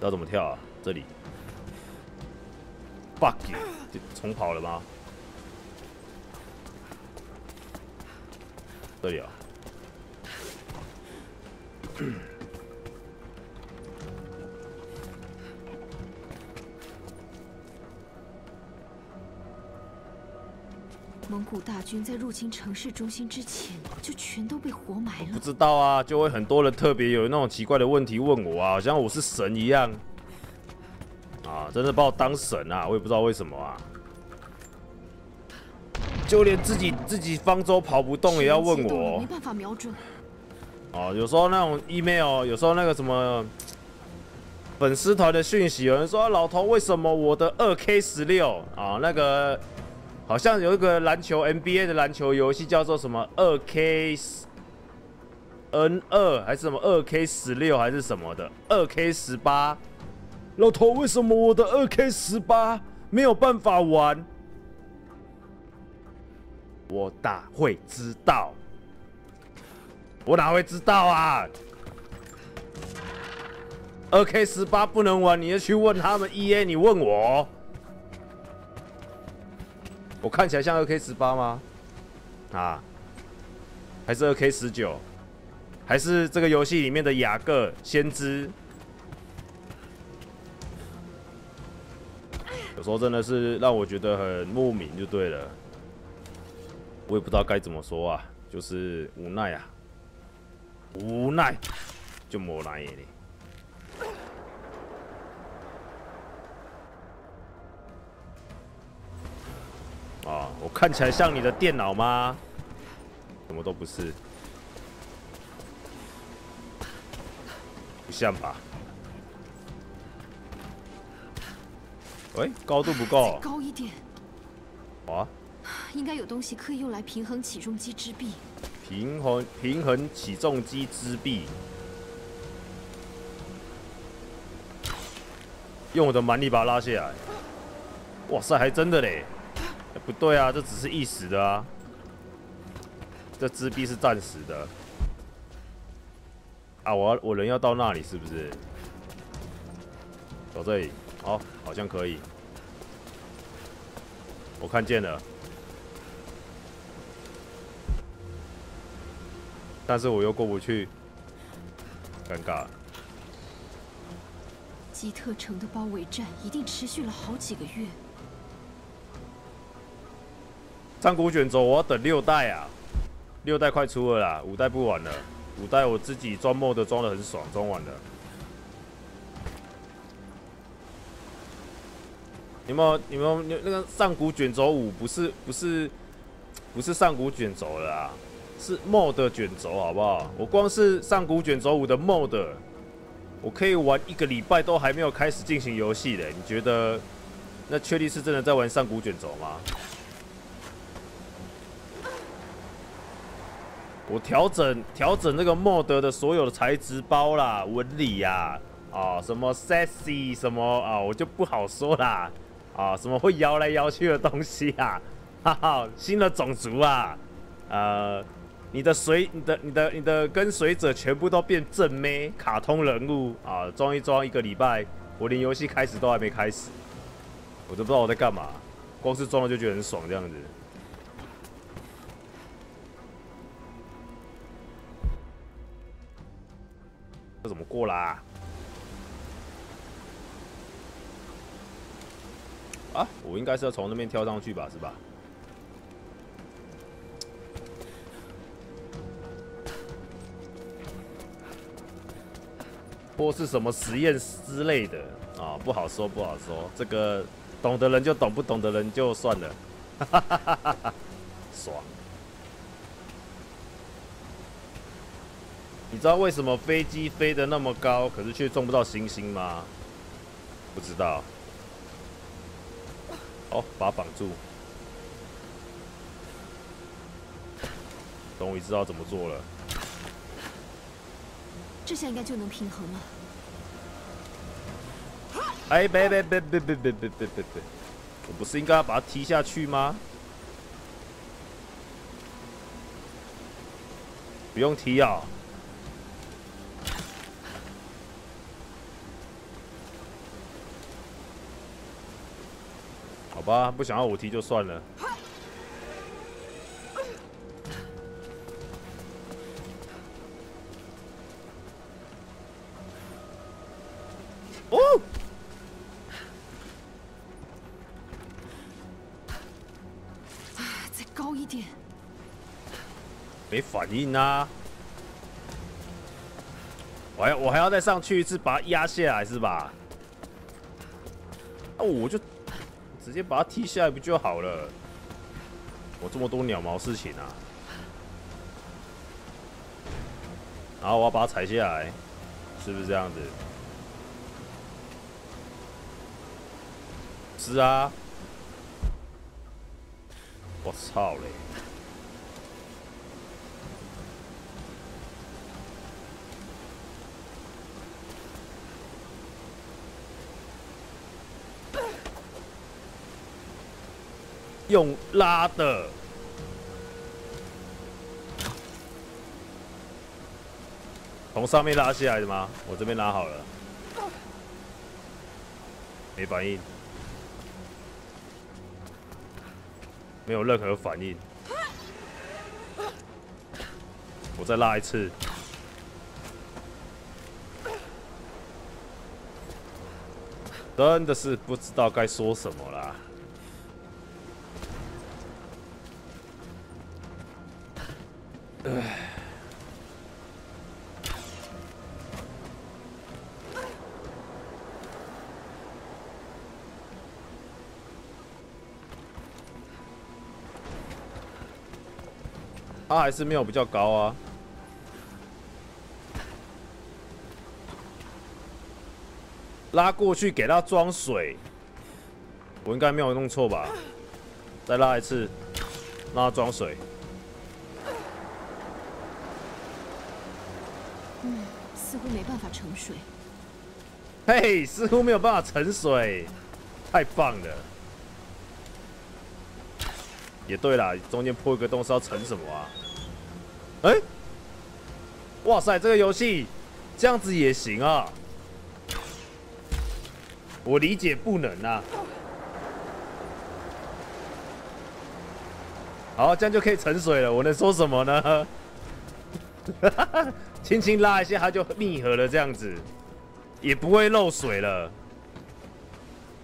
要怎么跳啊？这里，fuck，重跑了吗？这里啊。蒙古大军在入侵城市中心之前，就全都被活埋了。不知道啊，就会很多人特别有那种奇怪的问题问我啊，好像我是神一样。啊，真的把我当神啊！我也不知道为什么啊。就连自己自己方舟跑不动也要问我。没办法瞄准。哦，有时候那种 email，有时候那个什么粉丝团的讯息，有人说老头为什么我的二 K 十六啊那个。好像有一个篮球 NBA 的篮球游戏叫做什么二 K N 二还是什么二 K 十六还是什么的二 K 十八，老头为什么我的二 K 十八没有办法玩？我哪会知道？我哪会知道啊？二 K 十八不能玩，你要去问他们 EA，你问我。我看起来像二 K 十八吗？啊，还是二 K 十九？还是这个游戏里面的雅各先知？有时候真的是让我觉得很莫名，就对了。我也不知道该怎么说啊，就是无奈啊，无奈，就无奈耶。啊，我看起来像你的电脑吗？什么都不是，不像吧？喂，高度不够，高一点。啊？应该有东西可以用来平衡起重机支臂。平衡平衡起重机支臂，用我的蛮力把它拉下来。哇塞，还真的嘞！不对啊，这只是一时的啊，这支臂是暂时的啊！我我人要到那里是不是？走这里，好，好像可以。我看见了，但是我又过不去，尴尬。基特城的包围战一定持续了好几个月。上古卷轴我要等六代啊，六代快出了啦，五代不玩了。五代我自己装 mod 装的很爽，装完了。有没有？有没有？那个上古卷轴五不是不是不是上古卷轴了啊，是 mod 卷轴，好不好？我光是上古卷轴五的 mod，我可以玩一个礼拜都还没有开始进行游戏的。你觉得那确定是真的在玩上古卷轴吗？我调整调整那个莫德的所有的材质包啦、纹理呀，啊，什么 sexy 什么啊，我就不好说啦，啊，什么会摇来摇去的东西啊，哈哈，新的种族啊，呃，你的随你的你的你的跟随者全部都变正妹卡通人物啊，装一装一个礼拜，我连游戏开始都还没开始，我都不知道我在干嘛，光是装了就觉得很爽这样子。这怎么过啦？啊，我应该是要从那边跳上去吧，是吧？或是什么实验之类的啊？不好说，不好说。这个懂的人就懂，不懂的人就算了。哈哈哈哈哈，爽。你知道为什么飞机飞得那么高，可是却撞不到星星吗？不知道。哦，把它绑住。终于知道怎么做了。这下应该就能平衡了。哎，别别别别别别别别别别！我不是应该要把它踢下去吗？不用踢啊。吧，不想要我踢就算了。哦，再高一点。没反应啊！我还我还要再上去一次，把它压下来是吧？那我就直接把它踢下来不就好了？我这么多鸟毛事情啊！然后我要把它踩下来，是不是这样子？是啊！我操嘞！用拉的，从上面拉下来的吗？我这边拉好了，没反应，没有任何反应。我再拉一次，真的是不知道该说什么啦。他还是没有比较高啊。拉过去给他装水，我应该没有弄错吧？再拉一次，让他装水。嗯，似乎没办法盛水。嘿，似乎没有办法盛水，太棒了。也对啦，中间破一个洞是要盛什么啊？哎，哇塞，这个游戏这样子也行啊！我理解不能啊。好，这样就可以沉水了。我能说什么呢？轻轻拉一下，它就密合了，这样子也不会漏水了。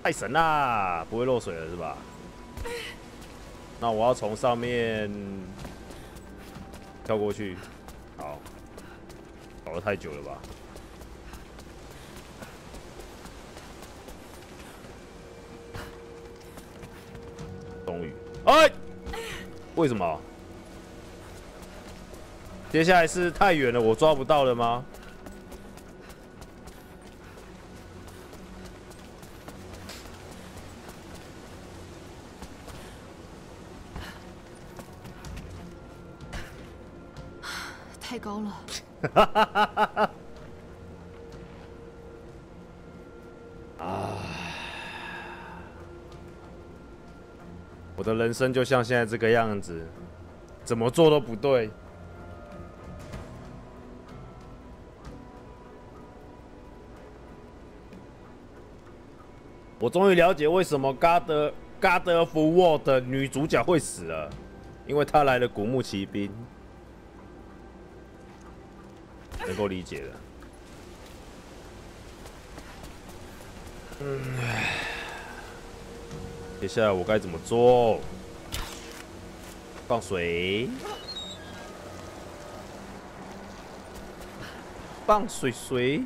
太神啦！不会漏水了是吧？那我要从上面跳过去，好，搞了太久了吧？终于，哎，为什么？接下来是太远了，我抓不到了吗？啊！我的人生就像现在这个样子，怎么做都不对。我终于了解为什么《God God of War》的女主角会死了，因为她来了古墓奇兵。能够理解的。嗯，接下来我该怎么做？放水，放水水。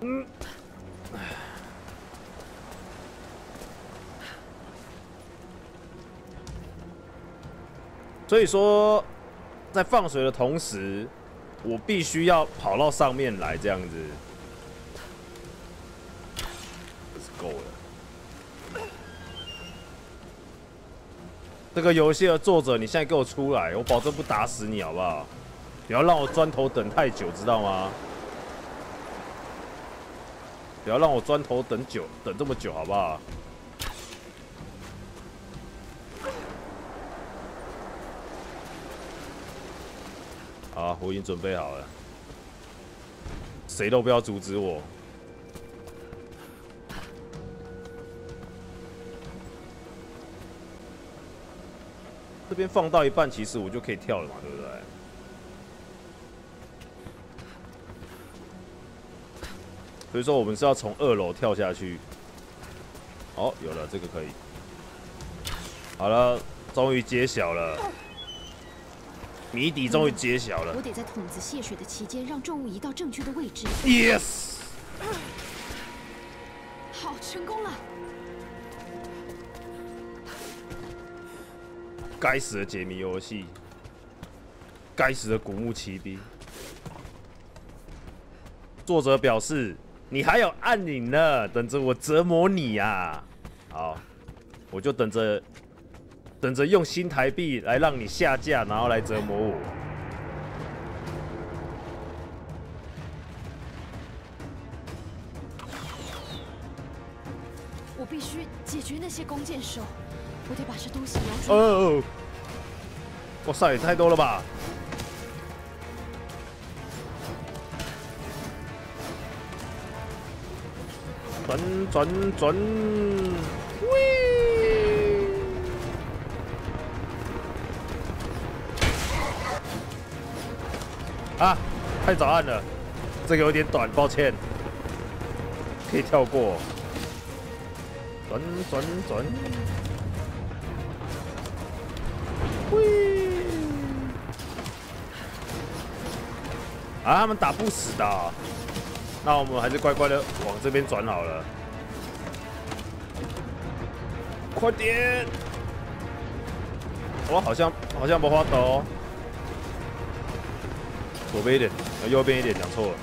嗯，所以说，在放水的同时。我必须要跑到上面来，这样子，这是够了。这个游戏的作者，你现在给我出来，我保证不打死你，好不好？不要让我砖头等太久，知道吗？不要让我砖头等久，等这么久，好不好？好我已经准备好了。谁都不要阻止我。这边放到一半其实我就可以跳了嘛对不对？所以说我们是要从二楼跳下去。哦有了这个可以。好了终于揭晓了。谜底终于揭晓了。我得在桶子泄水的期间，让重物移到正确的位置。Yes，好，成功了。该死的解谜游戏，该死的古墓奇兵。作者表示，你还有暗影呢，等着我折磨你呀、好，我就等着，等着用新台币来让你下架，然后来折磨我。我必须解决那些弓箭手，我得把这东西瞄准。哦，哇塞，也太多了吧！转转转，喂！啊，太早按了，这个有点短，抱歉，可以跳过。转转转。啊，他们打不死的、那我们还是乖乖的往这边转好了。快点！我好像好像没法抖。左边一点，啊右边一点，讲错了。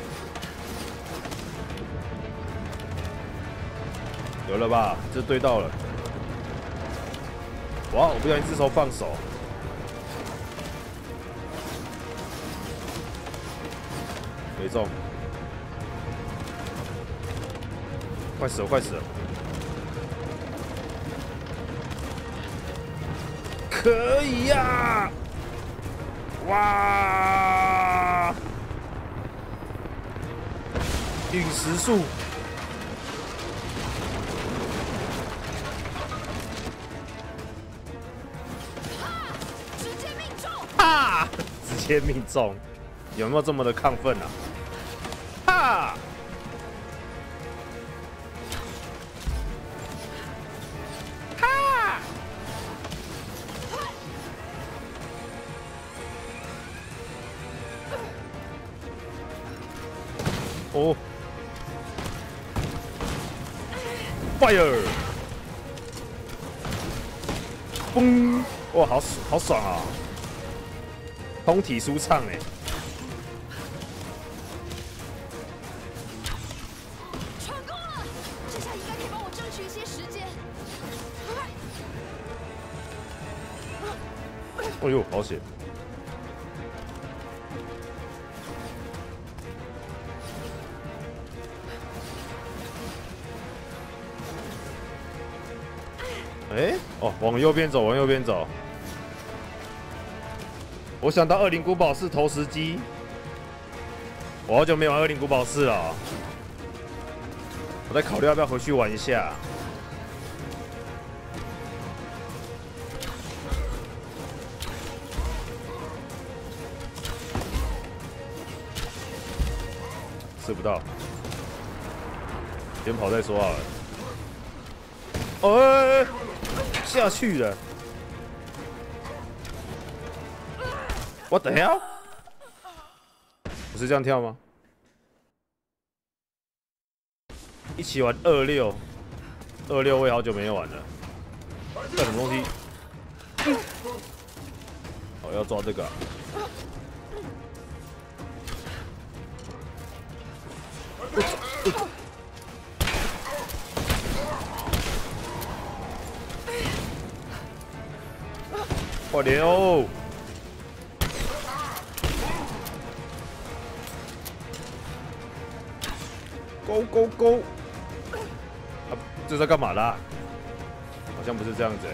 有了吧？这对到了。哇！我不小心这时候放手。没中，快死了，快死了！可以呀、哇！陨石术，直接命中！哈！直接命中，有没有这么的亢奋啊？哈！哈！哦，fire！嘣！哇，好爽，好爽啊！通体舒畅哎。成功了！这下应该可以帮我争取一些时间。哎呦，好险！哦，往右边走，往右边走。我想到二零古堡四投石机，我好久没玩二零古堡四了，我在考虑要不要回去玩一下。吃不到，先跑再说好了。哎、下去了。What the hell？不是这样跳吗？一起玩二六，二六我也好久没有玩了。干什么东西？我，要抓这个、快点哦！勾勾勾！啊，这在干嘛啦？好像不是这样子、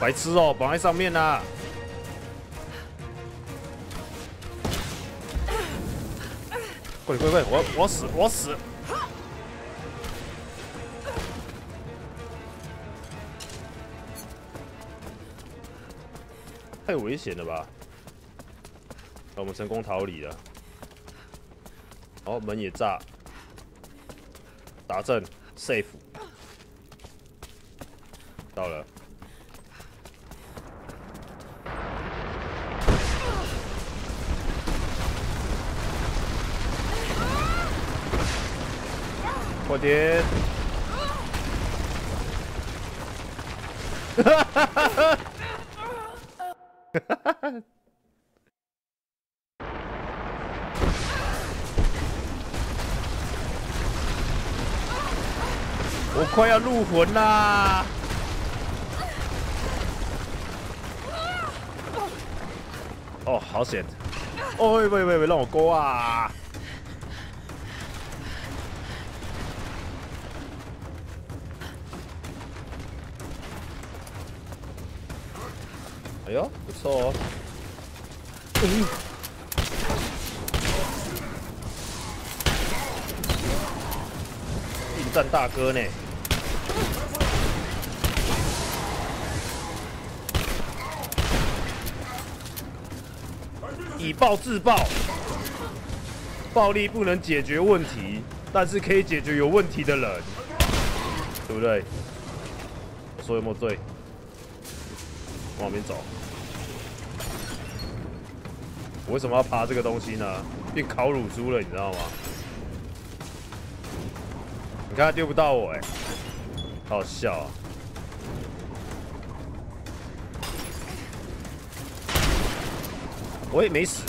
白痴哦、绑在上面啦、快点快，我我死我死！太危险了吧！那我们成功逃离了。哦，门也炸，打正 safe，到了。快点！哈哈哈哈哈！我快要入魂啦！哦，好险！哦喂喂喂，让我过啊！哎呦，不错哦！应战大哥呢？以暴制暴，暴力不能解决问题，但是可以解决有问题的人，对不对？我说有没有对？往边走。我为什么要爬这个东西呢？变烤乳猪了，你知道吗？你看他丢不到我，哎，好笑啊！我也没死。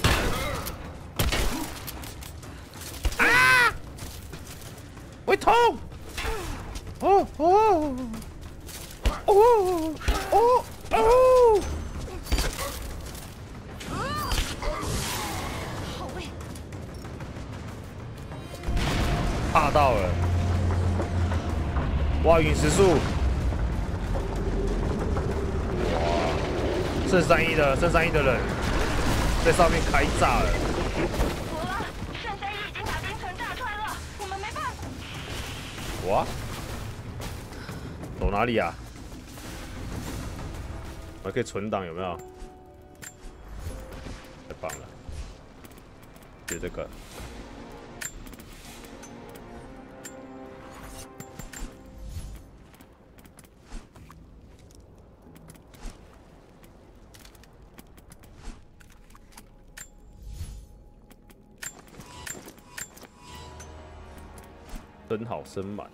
啊！会痛！哦哦哦哦哦！好喂！怕到了！哇，陨石树！哇，剩三亿的剩三亿的人。在上面开炸了！我了！圣三一已经把冰层炸穿了，我们没办法。哇！走哪里啊？还可以存档有没有？太棒了！就这个。升好，升满，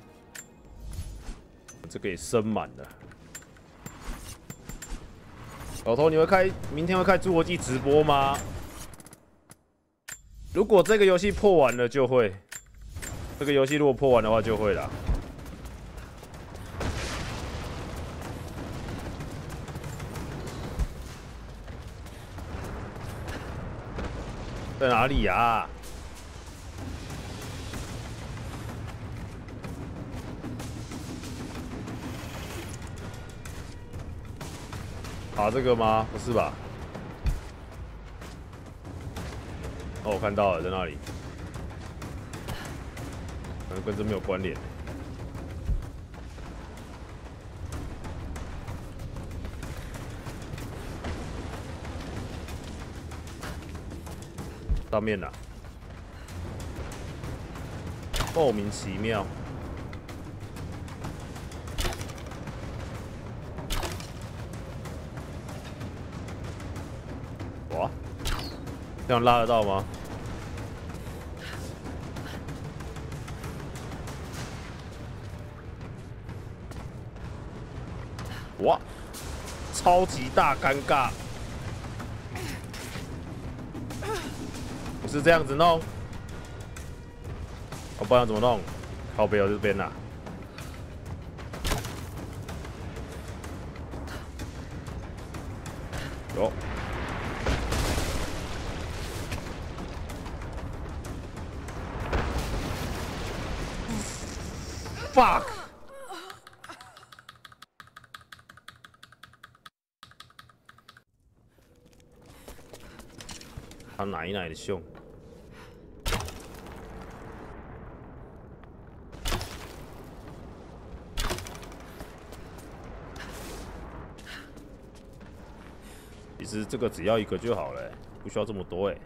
这个也升满了。老头，你会开明天会开侏罗纪直播吗？如果这个游戏破完了就会，这个游戏如果破完的话就会了。在哪里呀？打这个吗？不是吧？哦，我看到了，在那里，可能跟这没有关联。上面呢？莫名其妙。这样拉得到吗？哇，超级大尴尬！不是这样子弄，我不知道怎么弄，靠背这边呐。fuck！他奶奶的凶！其实这个只要一个就好了、不需要这么多哎、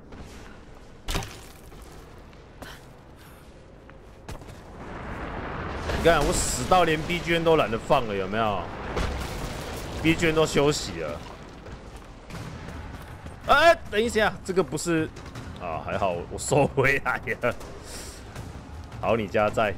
你看我死到连 B 圈都懒得放了，有没有？B 圈都休息了。哎、等一下，这个不是啊，还好我收回来了。好，你家在。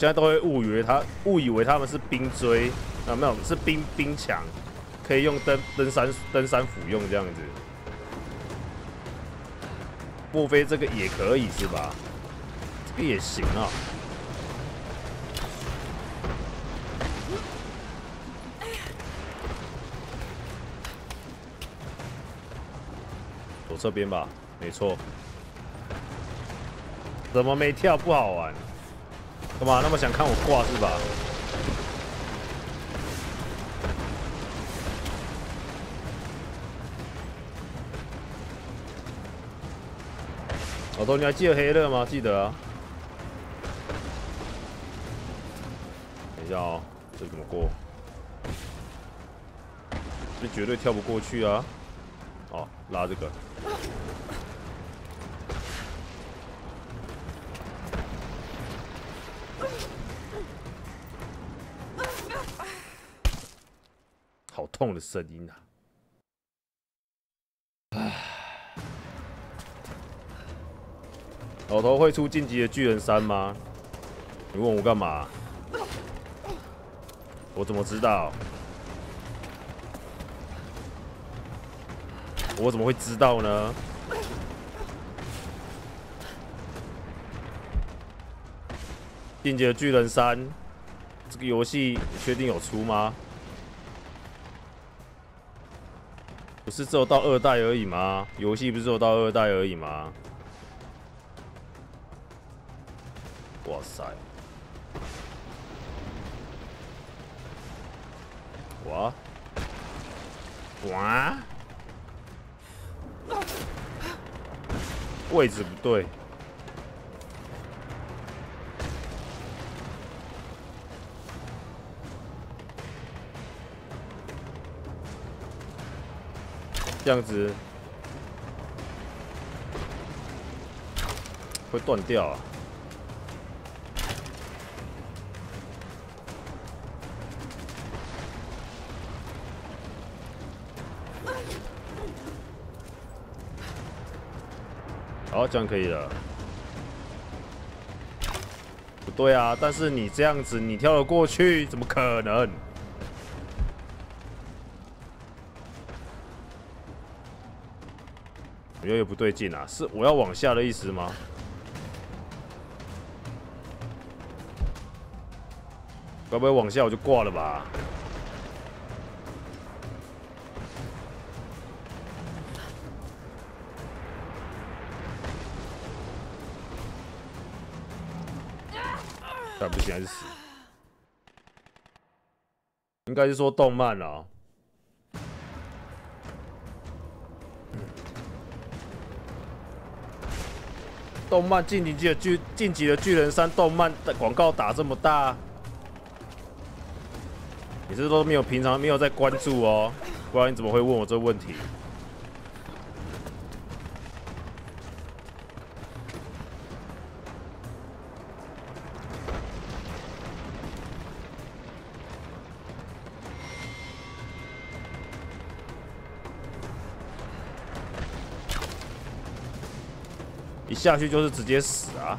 现在都会误以为他误以为他们是冰锥啊，没有是冰冰墙，可以用登登山登山服用这样子。莫非这个也可以是吧？这个也行啊。左侧边吧，没错。怎么没跳不好玩？干嘛那么想看我挂是吧？老头，你还记得黑乐吗？记得啊。等一下哦，这怎么过？这绝对跳不过去啊！哦，拉这个。好痛的声音啊！老头会出晋级的巨人三吗？你问我干嘛？我怎么知道？我怎么会知道呢？进阶的巨人三这个游戏，确定有出吗？是只有到二代而已吗？游戏不是只有到二代而已吗？哇塞！哇哇！位置不对。这样子会断掉啊！好，这样可以了。不对啊，但是你这样子，你跳得过去，怎么可能？有点不对劲啊，是我要往下的意思吗？该不会往下我就挂了吧？但不行还是死？应该是说动漫啊。动漫晋级的巨晋级的巨人三动漫的广告打这么大，你这都没有平常没有在关注哦，不然你怎么会问我这问题？下去就是直接死啊！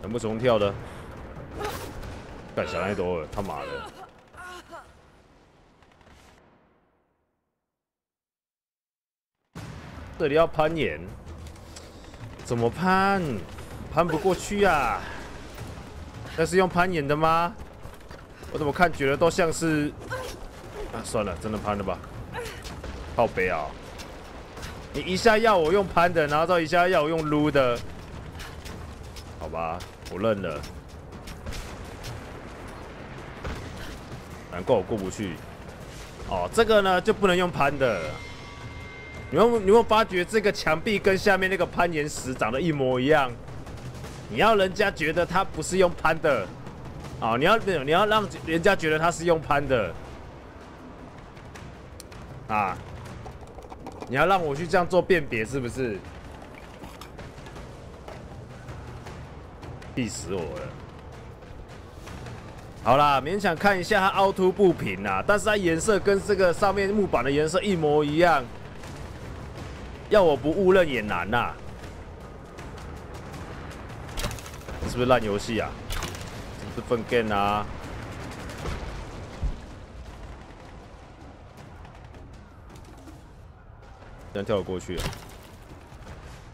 能不重跳的，干小太多尔，他妈的！这里要攀岩，怎么攀？攀不过去啊！那是用攀岩的吗？我怎么看觉得都像是……算了，真的攀了吧？靠北啊！你一下要我用攀的，然后再一下要我用撸的，好吧，我认了。难怪我过不去。哦，这个呢就不能用攀的。你有你有发觉这个墙壁跟下面那个攀岩石长得一模一样？你要人家觉得它不是用攀的，啊，你要你要让人家觉得它是用攀的，啊，你要让我去这样做辨别是不是？气死我了！好啦，勉强看一下它凹凸不平啊，但是它颜色跟这个上面木板的颜色一模一样。要我不误认也难呐！是不是烂游戏啊？是不是粪 g 啊！这样跳过去，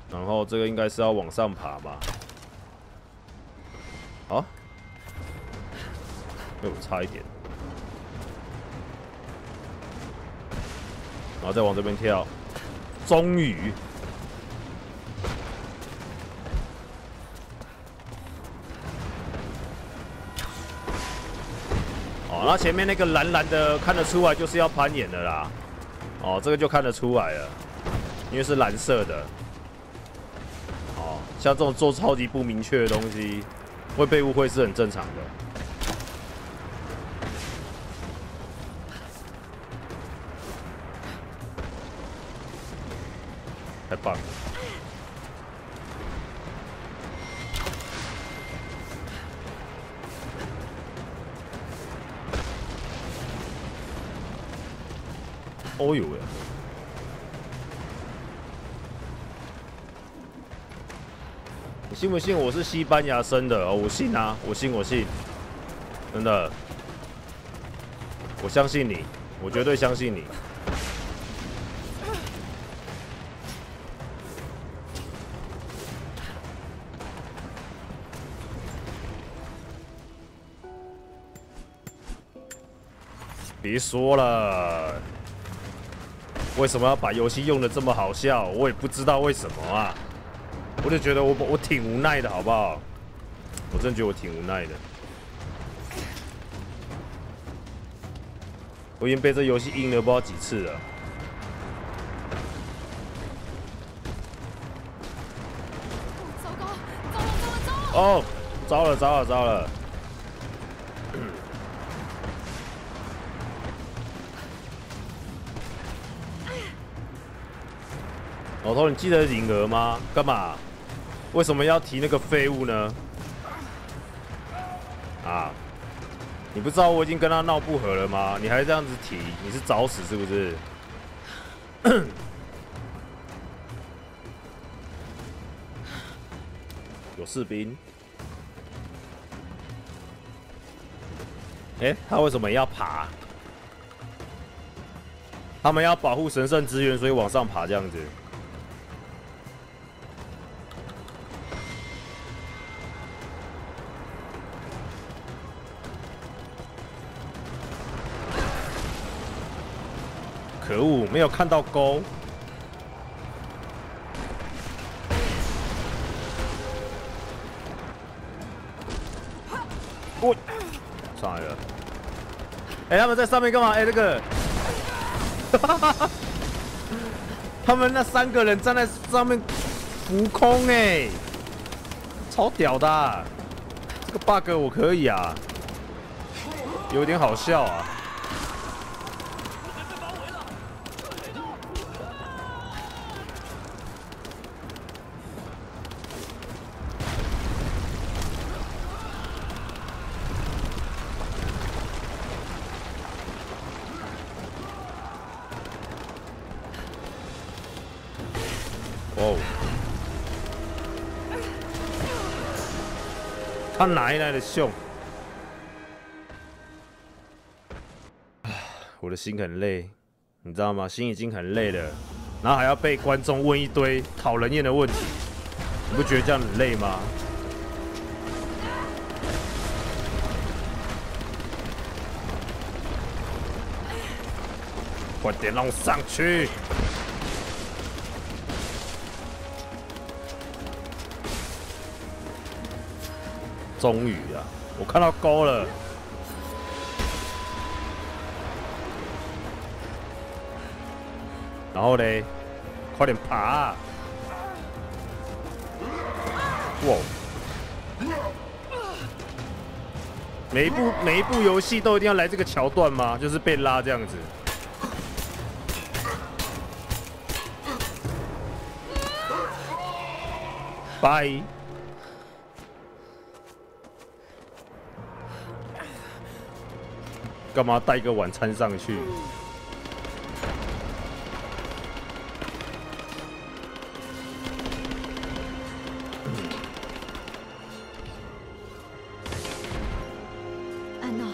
然后这个应该是要往上爬吧？好，又差一点，然后再往这边跳。终于，哦，那前面那个蓝蓝的看得出来就是要攀岩的啦。哦，这个就看得出来了，因为是蓝色的。哦，像这种做超级不明确的东西，会被误会是很正常的。太棒了！哦呦喂！信不信我是西班牙生的？哦，我信啊！我信，我信！真的，我相信你，我绝对相信你。别说了，为什么要把游戏用的这么好笑？我也不知道为什么啊！我就觉得我我挺无奈的，好不好？我真觉得我挺无奈的。我已经被这游戏阴了不知道几次了。糟糕，糟了，糟了，糟了！哦，糟了，糟了，老头，你记得影儿吗？干嘛？为什么要提那个废物呢？啊！你不知道我已经跟他闹不和了吗？你还这样子提，你是找死是不是？有士兵。哎，他为什么要爬？他们要保护神圣资源，所以往上爬这样子。没有看到钩。我上来了。哎，他们在上面干嘛？哎，这个，他们那三个人站在上面浮空，哎，超屌的。这个 bug 我可以啊，有点好笑啊。他哪来的凶？我的心很累，你知道吗？心已经很累了，然后还要被观众问一堆讨人厌的问题，你不觉得这样很累吗？快点让我上去！终于啊我看到沟了。然后嘞快点爬哇。每一部每一部游戏都一定要来这个桥段吗？就是被拉这样子。拜。干嘛带个晚餐上去？安娜，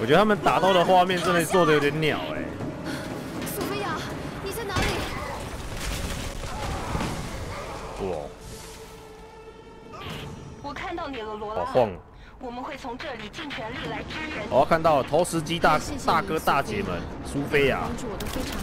我觉得他们打斗的画面真的做的有点鸟看到投石机大大哥大姐们，苏菲亚帮助我都非常感